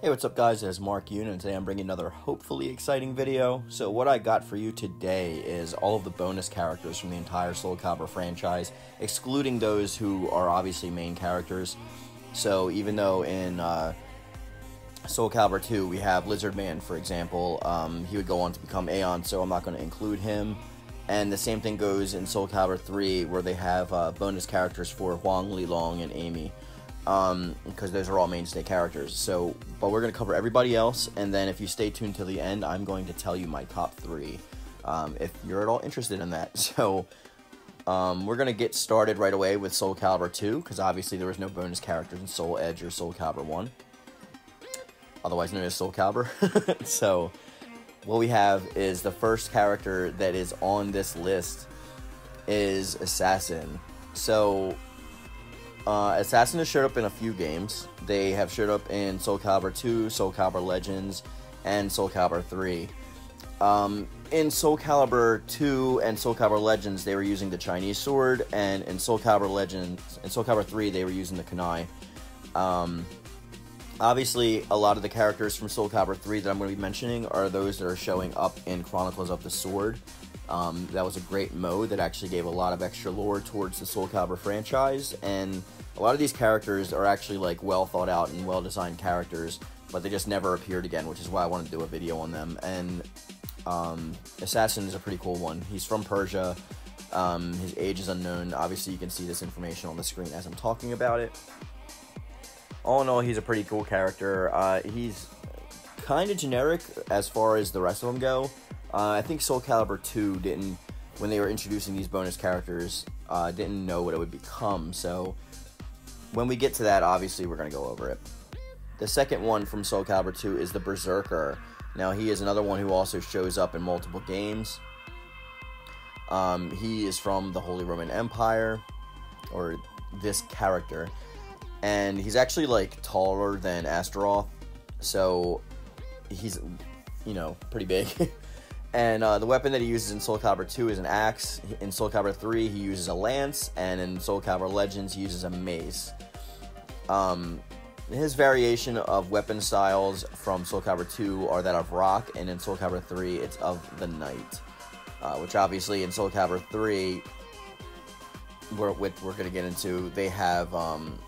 Hey, what's up guys? It's Mark Yoon, and today I'm bringing another hopefully exciting video. So what I got for you today is all of the bonus characters from the entire Soul Calibur franchise, excluding those who are obviously main characters. So even though in uh, Soul Calibur 2 we have Lizard Man, for example, um, he would go on to become Aeon, so I'm not going to include him. And the same thing goes in Soul Calibur 3, where they have uh, bonus characters for Hwang, Li Long, and Amy um, because those are all mainstay characters. So, but we're to cover everybody else, and then if you stay tuned till the end, I'm going to tell you my top three, um, if you're at all interested in that. So, um, we're to get started right away with Soul Calibur 2, because obviously there was no bonus characters in Soul Edge or Soul Calibur 1, otherwise known as Soul Calibur. so, what we have is the first character that is on this list is Assassin. So, uh, Assassin has showed up in a few games. They have showed up in Soul Calibur 2, Soul Calibur Legends, and Soul Calibur 3. Um, in Soul Calibur 2 and Soul Calibur Legends, they were using the Chinese sword, and in Soul Calibur Legends, in Soul Calibur 3, they were using the kunai. Um, obviously, a lot of the characters from Soul Calibur 3 that I'm going to be mentioning are those that are showing up in Chronicles of the Sword. Um, that was a great mode that actually gave a lot of extra lore towards the Soul Calibur franchise, and a lot of these characters are actually like well thought out and well designed characters, but they just never appeared again, which is why I wanted to do a video on them. And um, Assassin is a pretty cool one. He's from Persia. Um, his age is unknown. Obviously, you can see this information on the screen as I'm talking about it. All in all, he's a pretty cool character. Uh, he's kind of generic as far as the rest of them go. Uh, I think Soul Calibur 2 didn't, when they were introducing these bonus characters, uh, didn't know what it would become. So when we get to that, obviously, we're going to go over it. The second one from Soul Calibur 2 is the Berserker. Now, he is another one who also shows up in multiple games. Um, he is from the Holy Roman Empire, or this character. And he's actually, like, taller than Astaroth. So, he's, you know, pretty big. And uh, the weapon that he uses in Soul Calibur 2 is an axe. In Soul Calibur 3, he uses a lance, and in Soul Calibur Legends, he uses a mace. Um, his variation of weapon styles from Soul Calibur 2 are that of rock, and in Soul Calibur 3, it's of the knight. Uh, which obviously in Soul Calibur 3, we're, we're going to get into, they have um,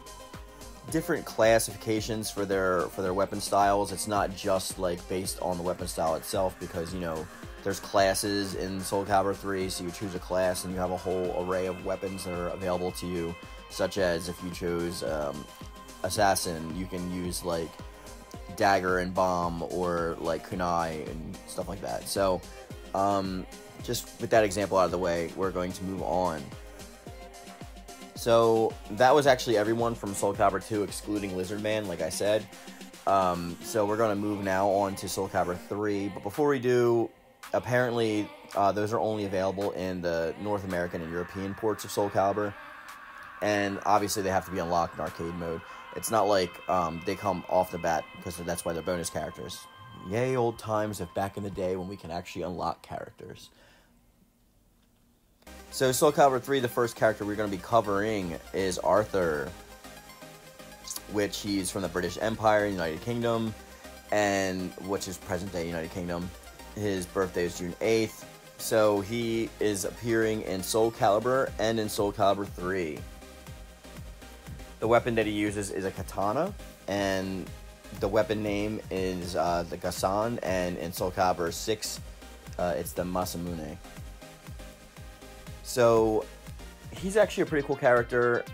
different classifications for their for their weapon styles. It's not just like based on the weapon style itself, because you know there's classes in Soul Calibur 3, so you choose a class and you have a whole array of weapons that are available to you, such as if you chose um, Assassin, you can use like Dagger and Bomb or like Kunai and stuff like that. So, um, just with that example out of the way, we're going to move on. So, that was actually everyone from Soul Calibur 2, excluding Lizard Man, like I said. Um, so we're going to move now on to Soul Calibur 3. But before we do, apparently uh, those are only available in the North American and European ports of Soul Calibur, and obviously they have to be unlocked in arcade mode. It's not like um, they come off the bat because that's why they're bonus characters. Yay, old times of back in the day when we can actually unlock characters. So, Soul Calibur 3, the first character we're going to be covering is Arthur, which he's from the British Empire, United Kingdom, and which is present day United Kingdom. His birthday is June 8th. So he is appearing in Soul Calibur and in Soul Calibur 3. The weapon that he uses is a katana, and the weapon name is uh, the Gasan, and in Soul Calibur 6, uh, it's the Masamune. So he's actually a pretty cool character.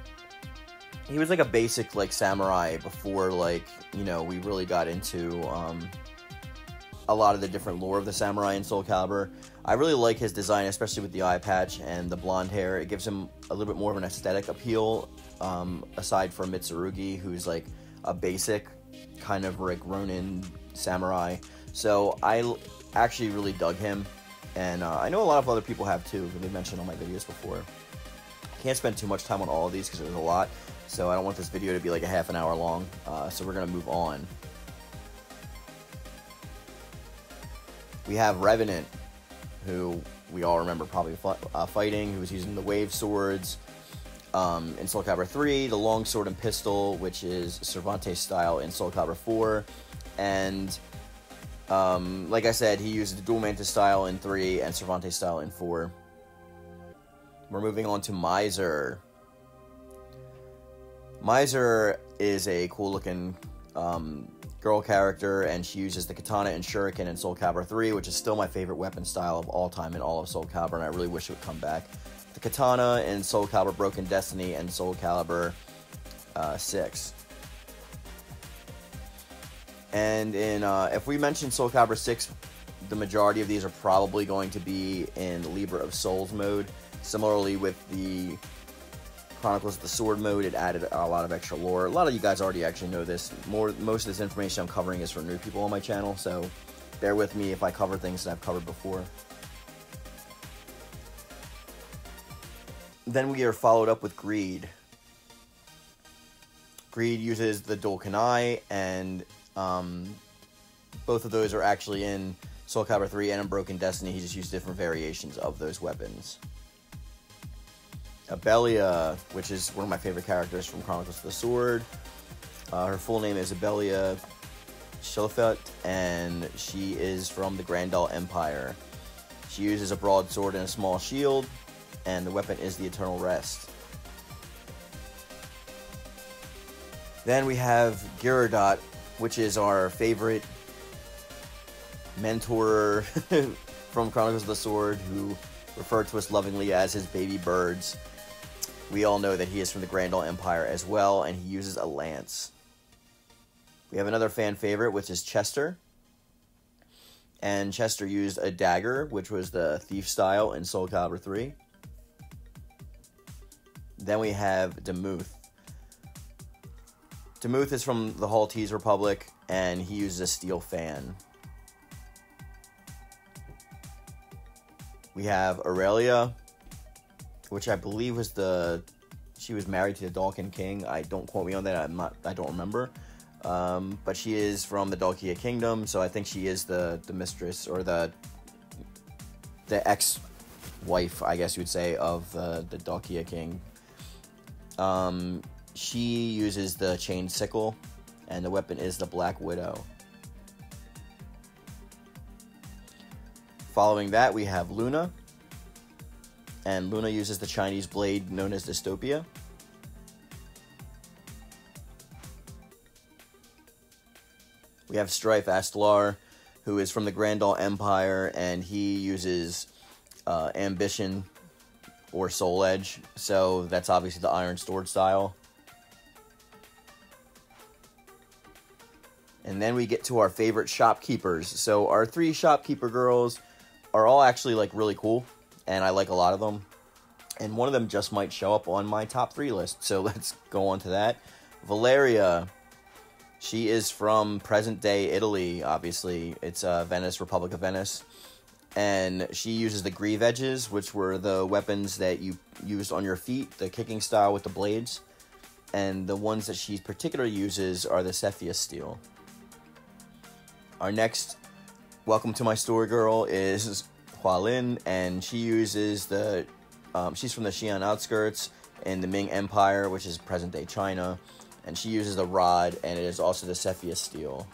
He was like a basic like samurai before like you know we really got into um, a lot of the different lore of the samurai in Soul Calibur. I really like his design, especially with the eye patch and the blonde hair. It gives him a little bit more of an aesthetic appeal, um, aside from Mitsurugi, who's like a basic kind of like Ronin samurai. So I actually really dug him, and uh, I know a lot of other people have too. They mentioned on my videos before. Can't spend too much time on all of these because there's a lot, so I don't want this video to be like a half an hour long. Uh, so we're gonna move on. We have Revenant, who we all remember probably uh, fighting, who was using the wave swords. Um, in Soul Calibur 3, the long sword and pistol, which is Cervantes style in Soul Calibur 4. and um, like I said, he uses the dual mantis style in three and Cervantes style in four. We're moving on to Miser. Miser is a cool looking um, girl character, and she uses the katana and shuriken in Soul Calibur 3, which is still my favorite weapon style of all time in all of Soul Calibur, and I really wish it would come back. The katana in Soul Calibur Broken Destiny and Soul Calibur uh, 6. And in uh, if we mention Soul Calibur 6, the majority of these are probably going to be in Libra of Souls mode. Similarly with the Chronicles of the Sword mode, it added a lot of extra lore. A lot of you guys already actually know this. More, most of this information I'm covering is for new people on my channel, so bear with me if I cover things that I've covered before. Then we are followed up with Greed. Greed uses the dual kunai, and um, both of those are actually in Soul Calibur 3 and in Broken Destiny. He just used different variations of those weapons. Abelia, which is one of my favorite characters from Chronicles of the Sword. Uh, her full name is Abelia Shilfet, and she is from the Grandal Empire. She uses a broadsword and a small shield, and the weapon is the Eternal Rest. Then we have Girardot, which is our favorite mentor from Chronicles of the Sword, who referred to us lovingly as his baby birds. We all know that he is from the Grandal Empire as well, and he uses a lance. We have another fan favorite, which is Chester. And Chester used a dagger, which was the thief style in Soul Calibur 3. Then we have Demuth. Demuth is from the Haltese Republic, and he uses a steel fan. We have Aurelia, which I believe was the she was married to the Dalkin King. I don't quote me on that. I'm not. I don't remember. Um, but she is from the Dalkia Kingdom, so I think she is the the mistress or the the ex wife, I guess you would say, of uh, the Dalkia King. Um, she uses the chain sickle, and the weapon is the Black Widow. Following that, we have Luna, and Luna uses the Chinese blade known as Dystopia. We have Strife Astlar, who is from the Grandal Empire, and he uses uh, Ambition or Soul Edge, so that's obviously the Iron Sword style. And then we get to our favorite shopkeepers. So our three shopkeeper girls are all actually like really cool, and I like a lot of them. And one of them just might show up on my top three list. So let's go on to that. Valeria, she is from present day Italy. Obviously, it's uh, Venice, Republic of Venice, and she uses the grieve edges, which were the weapons that you used on your feet, the kicking style with the blades. And the ones that she particularly uses are the Cepheus steel. Our next Welcome to My Story Girl is Hualin, and she uses the. Um, she's from the Xi'an outskirts in the Ming Empire, which is present day China, and she uses the rod, and it is also the Cepheus steel.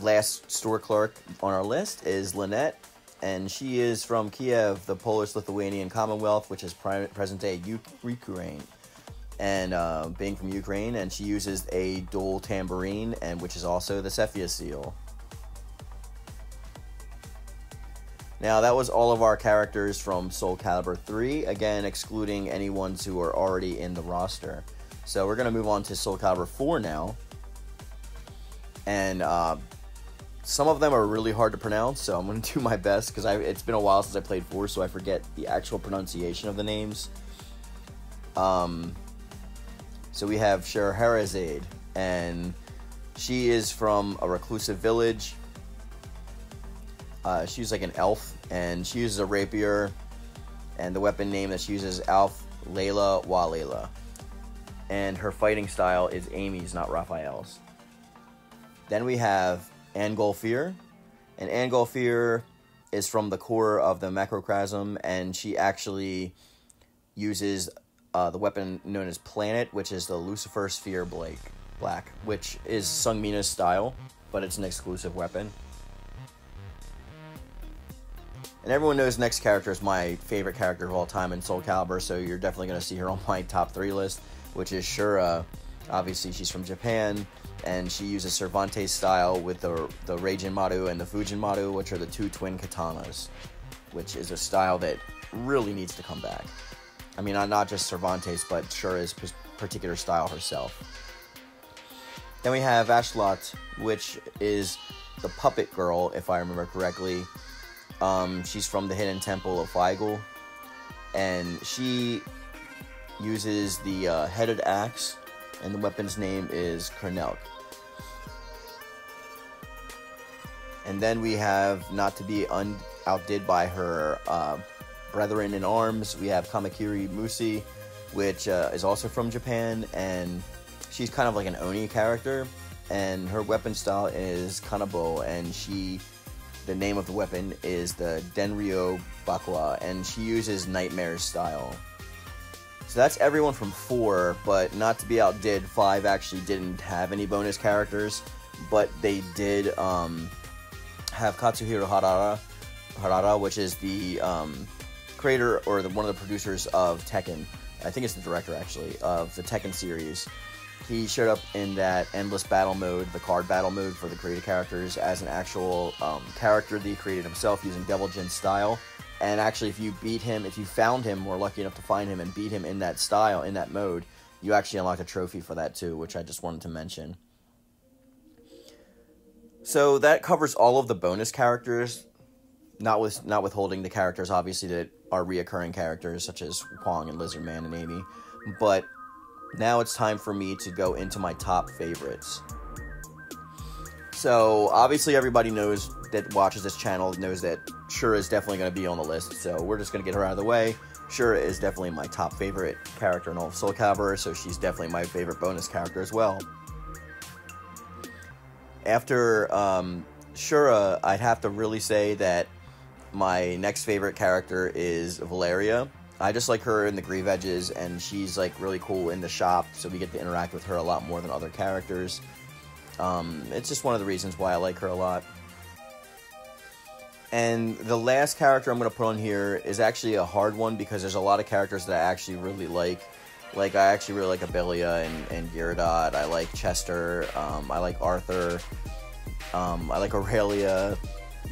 Last store clerk on our list is Lynette, and she is from Kiev, the Polish Lithuanian Commonwealth, which is present day Ukraine and uh, being from Ukraine, and she uses a dual tambourine, and which is also the Cepheus seal. Now that was all of our characters from Soul Calibur 3, again excluding any ones who are already in the roster. So we're gonna move on to Soul Calibur 4 now, and uh, some of them are really hard to pronounce, so I'm gonna do my best because it's been a while since I played 4, so I forget the actual pronunciation of the names. Um, so we have Scheherazade, and she is from a reclusive village. Uh, she's like an elf, and she uses a rapier, and the weapon name that she uses is Alf Layla Walela. And her fighting style is Amy's, not Raphael's. Then we have Angol Fear, and Angol Fear is from the core of the Macrocosm, and she actually uses uh, the weapon known as Planet, which is the Lucifer Sphere Blake Black, which is Seung Mina's style, but it's an exclusive weapon. And everyone knows next character is my favorite character of all time in Soul Calibur, so you're definitely going to see her on my top three list, which is Shura. Obviously, she's from Japan, and she uses Cervantes style with the, the Reijin Maru and the Fujin Maru, which are the two twin katanas, which is a style that really needs to come back. I mean, not just Cervantes, but Shura's particular style herself. Then we have Ashlotte, which is the puppet girl, if I remember correctly, um, she's from the Hidden Temple of Feigl, and she uses the uh, headed axe, and the weapon's name is Kernelk. And then we have, not to be un- outdid by her uh, brethren in arms, we have Kamakiri Musi, which uh, is also from Japan, and she's kind of like an Oni character, and her weapon style is Kanabo, and she the name of the weapon is the Denryo Bakwa, and she uses Nightmare style. So that's everyone from 4, but not to be outdid, 5 actually didn't have any bonus characters, but they did um, have Katsuhiro Harada, Harada, which is the um, creator or the, one of the producers of Tekken. I think it's the director actually of the Tekken series. He showed up in that endless battle mode, the card battle mode for the created characters, as an actual um, character that he created himself using Devil Jin style. And actually, if you beat him, if you found him, or lucky enough to find him and beat him in that style, in that mode, you actually unlock a trophy for that too, which I just wanted to mention. So that covers all of the bonus characters, not with not withholding the characters obviously that are reoccurring characters such as Kwang and Lizardman and Amy, but now it's time for me to go into my top favorites. So, obviously, everybody knows that watches this channel knows that Shura is definitely going to be on the list, so we're just going to get her out of the way. Shura is definitely my top favorite character in all of Soul Calibur, so she's definitely my favorite bonus character as well. After um, Shura, I'd have to really say that my next favorite character is Valeria. I just like her in the Grieve Edges, and she's like really cool in the shop, so we get to interact with her a lot more than other characters. Um, it's just one of the reasons why I like her a lot. And the last character I'm going to put on here is actually a hard one because there's a lot of characters that I actually really like. Like, I actually really like Abelia and, and. I like Chester. Um, I like Arthur. Um, I like Aurelia.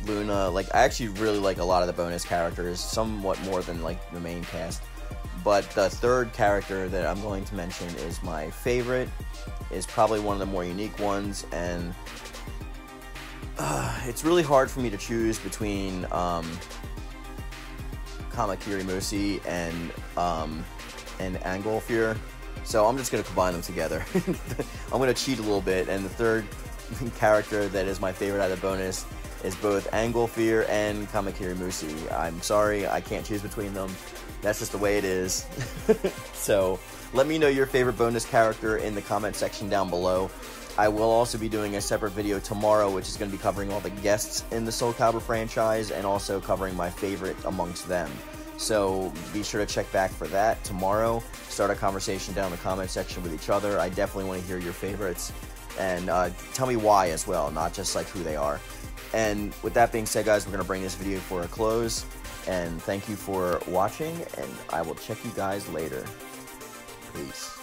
Luna. Like, I actually really like a lot of the bonus characters, somewhat more than, like, the main cast. But the third character that I'm going to mention is my favorite, is probably one of the more unique ones, and uh, it's really hard for me to choose between um, Kamakiri Musi and um, and Angol Fear. So I'm just to combine them together. I'm to cheat a little bit, and the third character that is my favorite out of the bonus is both Angol Fear and Kamakiri Musi. I'm sorry, I can't choose between them. That's just the way it is. so let me know your favorite bonus character in the comment section down below. I will also be doing a separate video tomorrow, which is going to be covering all the guests in the Soul Calibur franchise and also covering my favorite amongst them. So be sure to check back for that tomorrow. Start a conversation down in the comment section with each other. I definitely want to hear your favorites and uh, tell me why as well, not just like who they are. And with that being said, guys, we're going to bring this video for a close. And thank you for watching, and I will check you guys later. Peace.